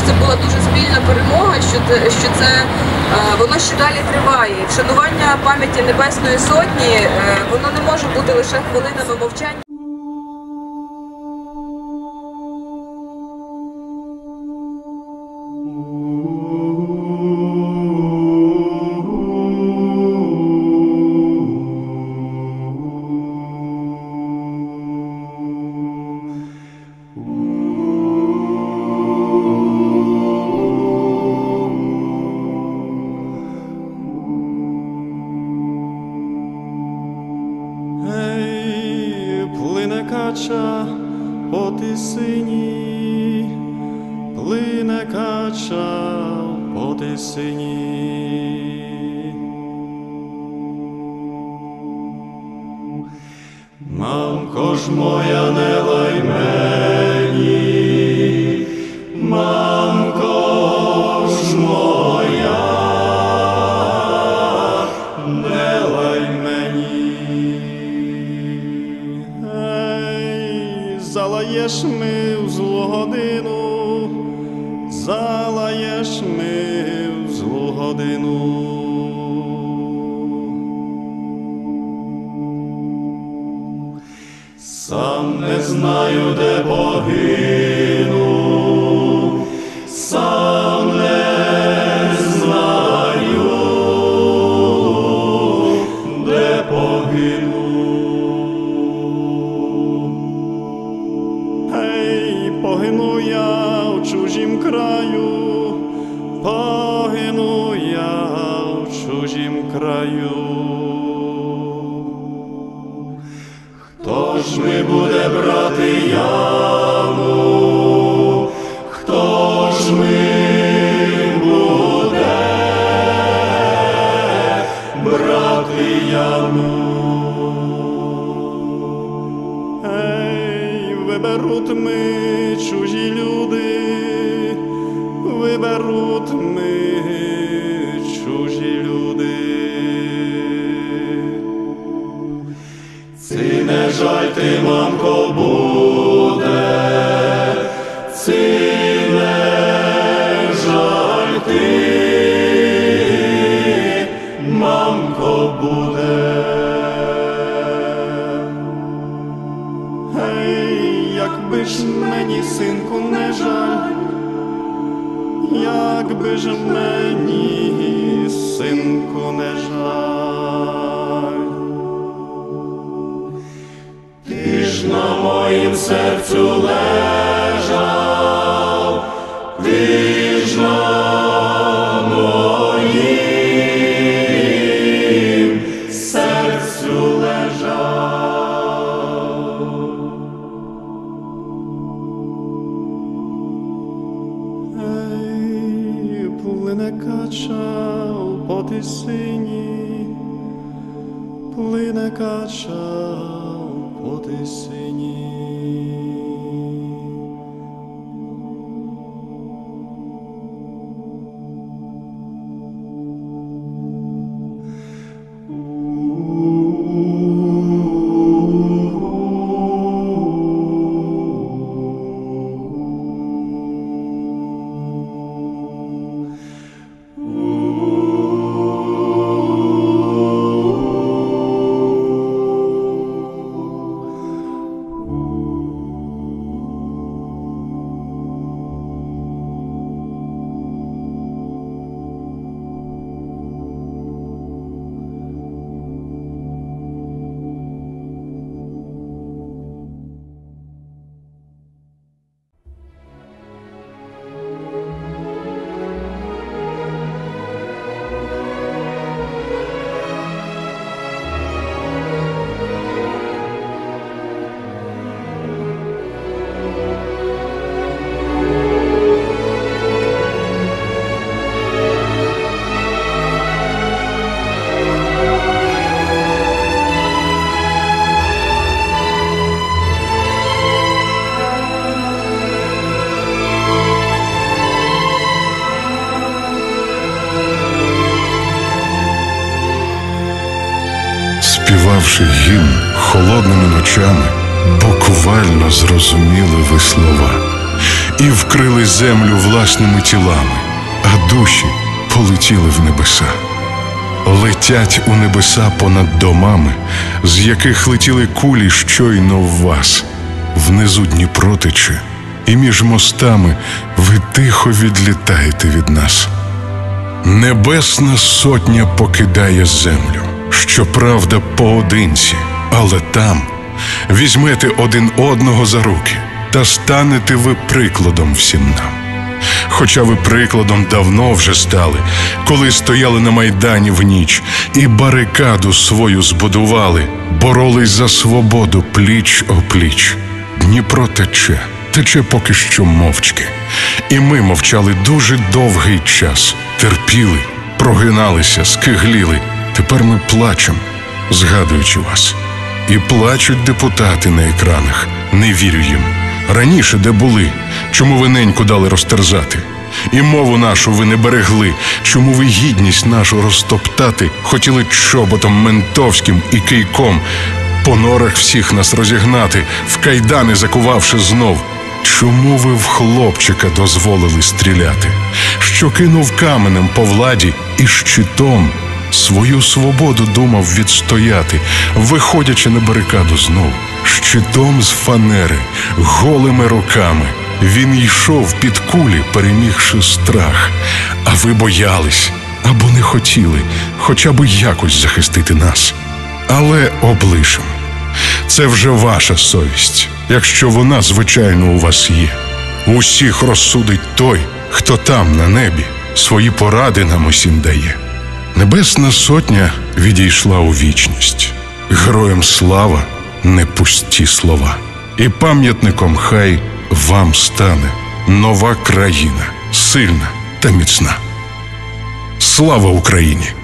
що це була дуже спільна перемога, що це, що це е, воно ще далі триває. Вшанування пам'яті Небесної Сотні, е, воно не може бути лише хвилинами мовчання. По. Мамко ж моя не лай мені, мамко ж моя, не лай мені. Ей, залаєш ми в злу годину, злу годину. Сам не знаю, де погину, сам не знаю, де погину. Ей, погину я в чужім краю, краю. Хто ж ми буде брати яму? Хто ж ми буде брати яму? Ей, виберуть ми чужі люди, виберуть ми мамко, буде, ці не жаль ти, мамко, буде. Гей, якби ж мені, синку, не жаль, якби ж мені, серцю лежав, на моїм серцю лежав. Ей, плине кача по співавши гімн холодними ночами, буквально зрозуміли ви слова і вкрили землю власними тілами, а душі полетіли в небеса. Летять у небеса понад домами, з яких летіли кулі щойно в вас, внизу Дніпро тече, і між мостами ви тихо відлітаєте від нас. Небесна сотня покидає землю, щоправда, поодинці, але там візьмете один одного за руки та станете ви прикладом всім нам. Хоча ви прикладом давно вже стали, коли стояли на майдані в ніч і барикаду свою збудували, боролись за свободу пліч о пліч. Дніпро тече, тече поки що мовчки. І ми мовчали дуже довгий час, терпіли, прогиналися, скигліли. Тепер ми плачемо, згадуючи вас. І плачуть депутати на екранах, не вірю їм. Раніше де були, чому ви неньку дали розтерзати? І мову нашу ви не берегли, чому ви гідність нашу розтоптати хотіли чоботом ментовським і кийком, по норах всіх нас розігнати, в кайдани закувавши знов. Чому ви в хлопчика дозволили стріляти? Що кинув каменем по владі і щитом свою свободу думав відстояти, виходячи на барикаду знов, щитом з фанери, голими руками. Він йшов під кулі, перемігши страх. А ви боялись або не хотіли хоча б якось захистити нас. Але облишимо. Це вже ваша совість, якщо вона, звичайно, у вас є. Усіх розсудить той, хто там на небі свої поради нам усім дає. Небесна сотня відійшла у вічність. Героям слава не пусті слова. І пам'ятником хай вам стане нова країна, сильна та міцна. Слава Україні!